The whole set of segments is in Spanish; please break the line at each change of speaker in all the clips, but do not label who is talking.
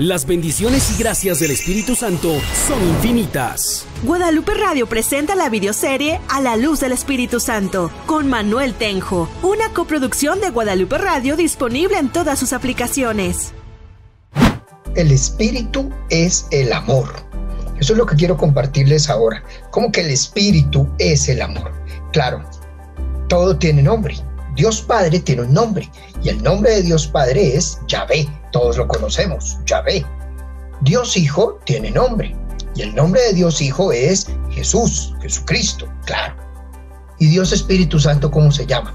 Las bendiciones y gracias del Espíritu Santo son infinitas.
Guadalupe Radio presenta la videoserie A la luz del Espíritu Santo con Manuel Tenjo, una coproducción de Guadalupe Radio disponible en todas sus aplicaciones.
El Espíritu es el amor. Eso es lo que quiero compartirles ahora. ¿Cómo que el Espíritu es el amor? Claro, todo tiene nombre. Dios Padre tiene un nombre y el nombre de Dios Padre es Yahvé todos lo conocemos, Yahvé. Dios Hijo tiene nombre, y el nombre de Dios Hijo es Jesús, Jesucristo, claro. ¿Y Dios Espíritu Santo cómo se llama?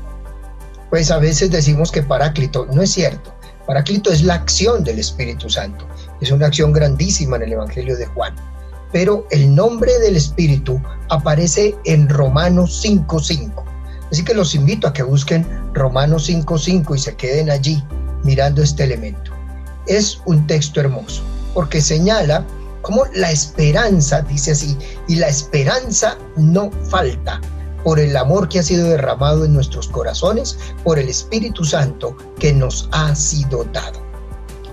Pues a veces decimos que Paráclito, no es cierto. Paráclito es la acción del Espíritu Santo, es una acción grandísima en el Evangelio de Juan. Pero el nombre del Espíritu aparece en Romanos 5.5. Así que los invito a que busquen Romanos 5.5 y se queden allí mirando este elemento es un texto hermoso, porque señala cómo la esperanza, dice así, y la esperanza no falta por el amor que ha sido derramado en nuestros corazones, por el Espíritu Santo que nos ha sido dado.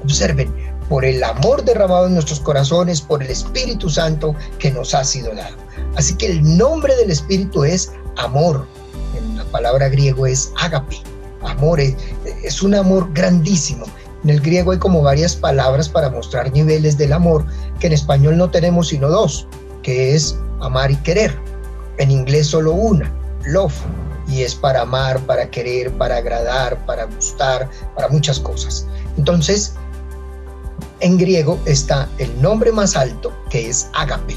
Observen, por el amor derramado en nuestros corazones, por el Espíritu Santo que nos ha sido dado. Así que el nombre del Espíritu es amor. Palabra griego es agape. Amor es, un amor grandísimo en el griego hay como varias palabras para mostrar niveles del amor, que en español no tenemos sino dos, que es amar y querer. En inglés solo una, love, y es para amar, para querer, para agradar, para gustar, para muchas cosas. Entonces, en griego está el nombre más alto, que es agape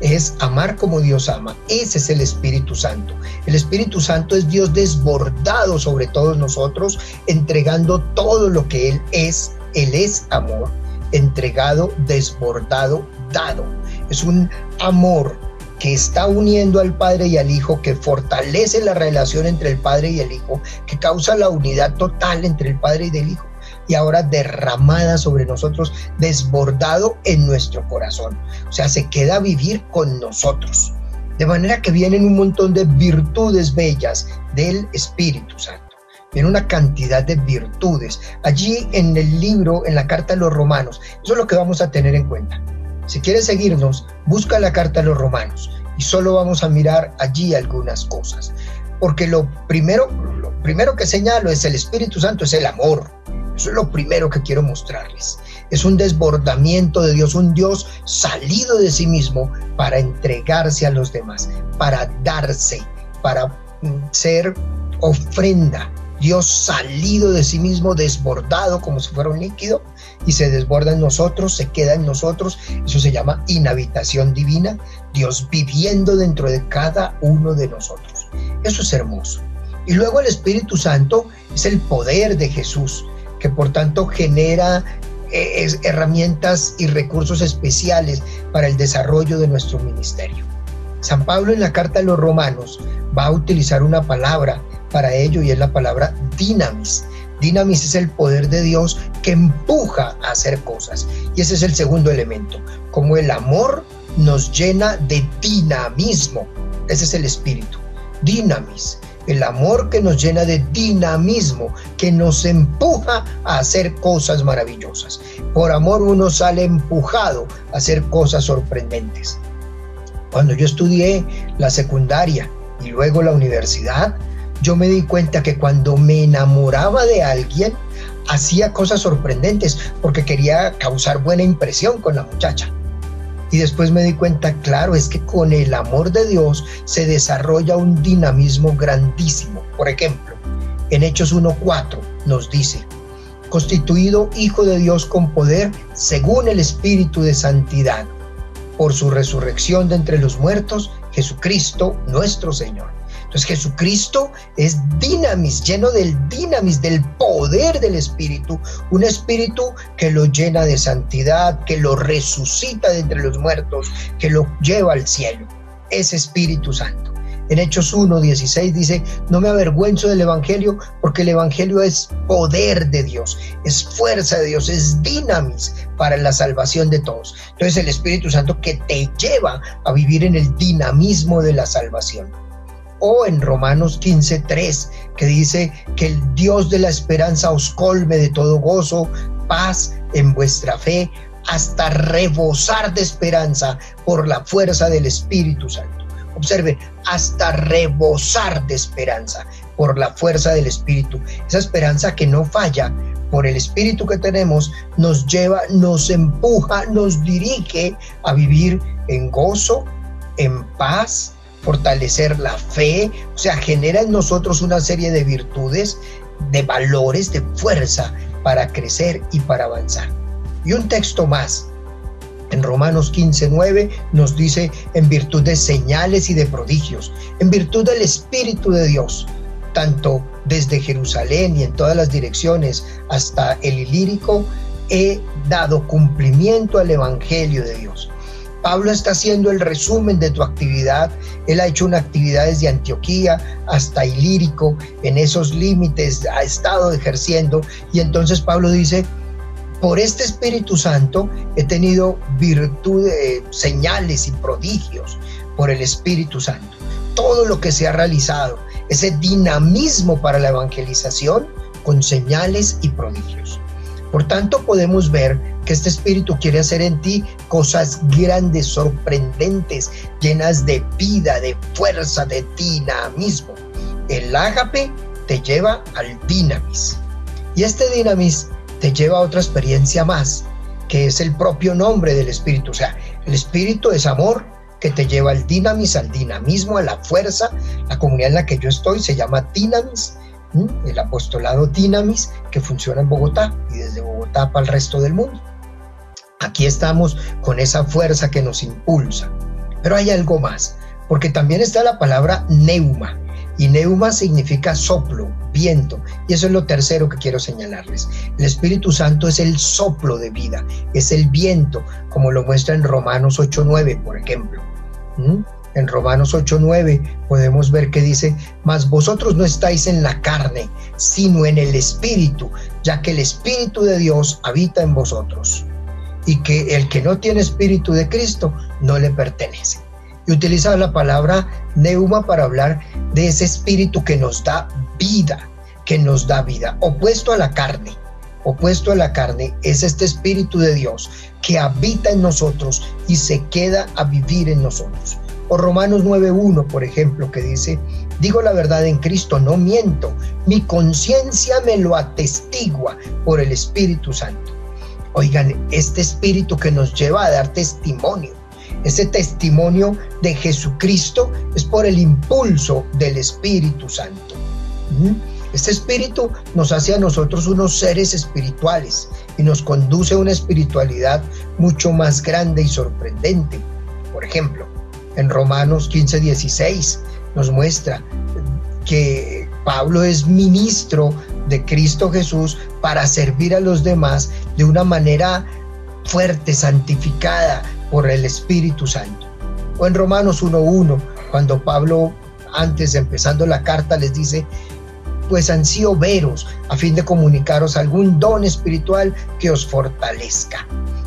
es amar como Dios ama. Ese es el Espíritu Santo. El Espíritu Santo es Dios desbordado sobre todos nosotros, entregando todo lo que Él es. Él es amor, entregado, desbordado, dado. Es un amor que está uniendo al Padre y al Hijo, que fortalece la relación entre el Padre y el Hijo, que causa la unidad total entre el Padre y el Hijo y ahora derramada sobre nosotros, desbordado en nuestro corazón. O sea, se queda a vivir con nosotros. De manera que vienen un montón de virtudes bellas del Espíritu Santo. Viene una cantidad de virtudes. Allí en el libro, en la carta a los romanos, eso es lo que vamos a tener en cuenta. Si quieres seguirnos, busca la carta a los romanos y solo vamos a mirar allí algunas cosas. Porque lo primero, lo primero que señalo es el Espíritu Santo, es el amor. Eso es lo primero que quiero mostrarles. Es un desbordamiento de Dios, un Dios salido de sí mismo para entregarse a los demás, para darse, para mm, ser ofrenda. Dios salido de sí mismo, desbordado como si fuera un líquido, y se desborda en nosotros, se queda en nosotros. Eso se llama inhabitación divina, Dios viviendo dentro de cada uno de nosotros. Eso es hermoso. Y luego el Espíritu Santo es el poder de Jesús, que por tanto genera eh, herramientas y recursos especiales para el desarrollo de nuestro ministerio. San Pablo en la carta a los romanos va a utilizar una palabra para ello y es la palabra dinamis. Dinamis es el poder de Dios que empuja a hacer cosas. Y ese es el segundo elemento, como el amor nos llena de dinamismo. Ese es el espíritu. Dinamis el amor que nos llena de dinamismo, que nos empuja a hacer cosas maravillosas. Por amor uno sale empujado a hacer cosas sorprendentes. Cuando yo estudié la secundaria y luego la universidad, yo me di cuenta que cuando me enamoraba de alguien, hacía cosas sorprendentes porque quería causar buena impresión con la muchacha. Y después me di cuenta, claro, es que con el amor de Dios se desarrolla un dinamismo grandísimo. Por ejemplo, en Hechos 1.4 nos dice, constituido Hijo de Dios con poder según el Espíritu de Santidad, por su resurrección de entre los muertos, Jesucristo nuestro Señor. Entonces Jesucristo es dinamis, lleno del dinamis, del poder del Espíritu, un Espíritu que lo llena de santidad, que lo resucita de entre los muertos, que lo lleva al cielo. Es Espíritu Santo. En Hechos 1, 16 dice, no me avergüenzo del Evangelio porque el Evangelio es poder de Dios, es fuerza de Dios, es dinamis para la salvación de todos. Entonces el Espíritu Santo que te lleva a vivir en el dinamismo de la salvación o en Romanos 15:3, que dice que el Dios de la esperanza os colme de todo gozo, paz en vuestra fe hasta rebosar de esperanza por la fuerza del Espíritu Santo. Observe, hasta rebosar de esperanza por la fuerza del Espíritu. Esa esperanza que no falla por el Espíritu que tenemos nos lleva, nos empuja, nos dirige a vivir en gozo, en paz, fortalecer la fe, o sea, genera en nosotros una serie de virtudes, de valores, de fuerza para crecer y para avanzar. Y un texto más, en Romanos 15, 9 nos dice en virtud de señales y de prodigios, en virtud del Espíritu de Dios, tanto desde Jerusalén y en todas las direcciones hasta el Ilírico, he dado cumplimiento al Evangelio de Dios. Pablo está haciendo el resumen de tu actividad. Él ha hecho una actividad desde Antioquía hasta Ilírico, en esos límites ha estado ejerciendo. Y entonces Pablo dice, por este Espíritu Santo he tenido virtud, señales y prodigios por el Espíritu Santo. Todo lo que se ha realizado, ese dinamismo para la evangelización con señales y prodigios. Por tanto, podemos ver que este Espíritu quiere hacer en ti cosas grandes, sorprendentes, llenas de vida, de fuerza, de dinamismo. El ágape te lleva al dinamis. Y este dinamis te lleva a otra experiencia más, que es el propio nombre del Espíritu. O sea, el Espíritu es amor que te lleva al dinamis, al dinamismo, a la fuerza. La comunidad en la que yo estoy se llama Dinamis, el apostolado Dinamis, que funciona en Bogotá y desde Bogotá para el resto del mundo. Aquí estamos con esa fuerza que nos impulsa. Pero hay algo más, porque también está la palabra neuma, y neuma significa soplo, viento. Y eso es lo tercero que quiero señalarles. El Espíritu Santo es el soplo de vida, es el viento, como lo muestra en Romanos 8.9, por ejemplo. ¿Mm? En Romanos 8.9 podemos ver que dice, mas vosotros no estáis en la carne, sino en el Espíritu, ya que el Espíritu de Dios habita en vosotros. Y que el que no tiene Espíritu de Cristo no le pertenece y utiliza la palabra neuma para hablar de ese espíritu que nos da vida, que nos da vida, opuesto a la carne. Opuesto a la carne es este espíritu de Dios que habita en nosotros y se queda a vivir en nosotros. O Romanos 9.1, por ejemplo, que dice, digo la verdad en Cristo, no miento, mi conciencia me lo atestigua por el Espíritu Santo. Oigan, este espíritu que nos lleva a dar testimonio, ese testimonio de Jesucristo es por el impulso del Espíritu Santo. Este espíritu nos hace a nosotros unos seres espirituales y nos conduce a una espiritualidad mucho más grande y sorprendente. Por ejemplo, en Romanos 15, 16 nos muestra que Pablo es ministro de Cristo Jesús para servir a los demás de una manera fuerte, santificada, por el Espíritu Santo. O en Romanos 1.1, cuando Pablo, antes empezando la carta, les dice, pues han sido veros a fin de comunicaros algún don espiritual que os fortalezca.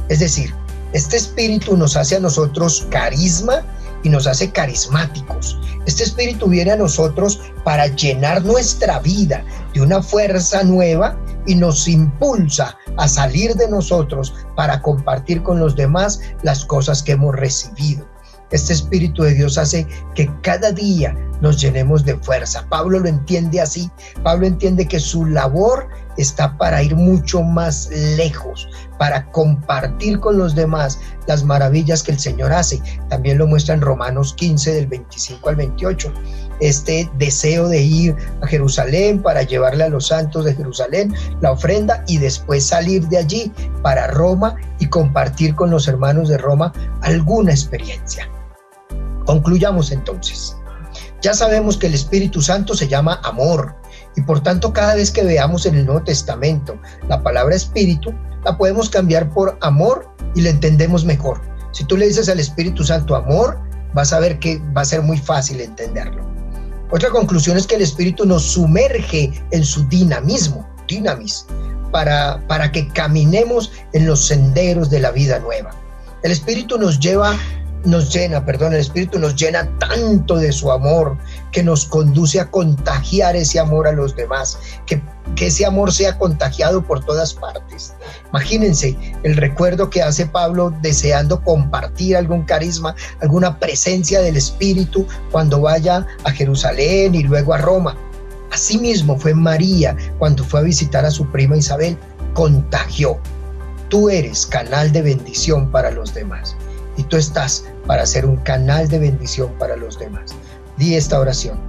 Es decir, este espíritu nos hace a nosotros carisma y nos hace carismáticos. Este espíritu viene a nosotros para llenar nuestra vida de una fuerza nueva y nos impulsa a salir de nosotros para compartir con los demás las cosas que hemos recibido. Este Espíritu de Dios hace que cada día nos llenemos de fuerza. Pablo lo entiende así. Pablo entiende que su labor está para ir mucho más lejos, para compartir con los demás las maravillas que el Señor hace. También lo muestra en Romanos 15 del 25 al 28 este deseo de ir a Jerusalén para llevarle a los santos de Jerusalén la ofrenda y después salir de allí para Roma y compartir con los hermanos de Roma alguna experiencia. Concluyamos entonces. Ya sabemos que el Espíritu Santo se llama amor y por tanto cada vez que veamos en el Nuevo Testamento la palabra Espíritu, la podemos cambiar por amor y la entendemos mejor. Si tú le dices al Espíritu Santo amor, vas a ver que va a ser muy fácil entenderlo. Otra conclusión es que el Espíritu nos sumerge en su dinamismo, dinamis, para, para que caminemos en los senderos de la vida nueva. El Espíritu nos lleva, nos llena, perdón, el Espíritu nos llena tanto de su amor que nos conduce a contagiar ese amor a los demás, que que ese amor sea contagiado por todas partes. Imagínense el recuerdo que hace Pablo deseando compartir algún carisma, alguna presencia del Espíritu cuando vaya a Jerusalén y luego a Roma. Asimismo fue María cuando fue a visitar a su prima Isabel, contagió. Tú eres canal de bendición para los demás y tú estás para ser un canal de bendición para los demás. Di esta oración.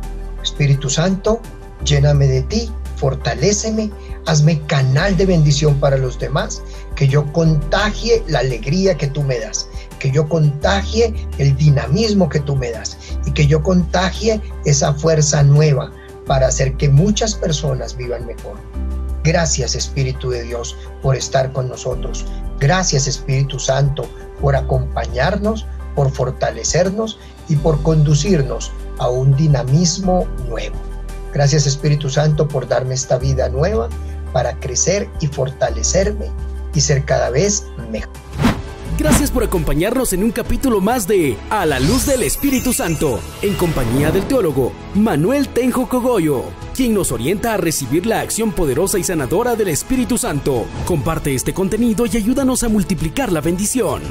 Espíritu Santo, lléname de ti, fortaléceme, hazme canal de bendición para los demás, que yo contagie la alegría que tú me das, que yo contagie el dinamismo que tú me das y que yo contagie esa fuerza nueva para hacer que muchas personas vivan mejor. Gracias Espíritu de Dios por estar con nosotros. Gracias Espíritu Santo por acompañarnos, por fortalecernos y por conducirnos a un dinamismo nuevo. Gracias Espíritu Santo por darme esta vida nueva para crecer y fortalecerme y ser cada vez mejor.
Gracias por acompañarnos en un capítulo más de A la luz del Espíritu Santo, en compañía del teólogo Manuel Tenjo Cogoyo, quien nos orienta a recibir la acción poderosa y sanadora del Espíritu Santo. Comparte este contenido y ayúdanos a multiplicar la bendición.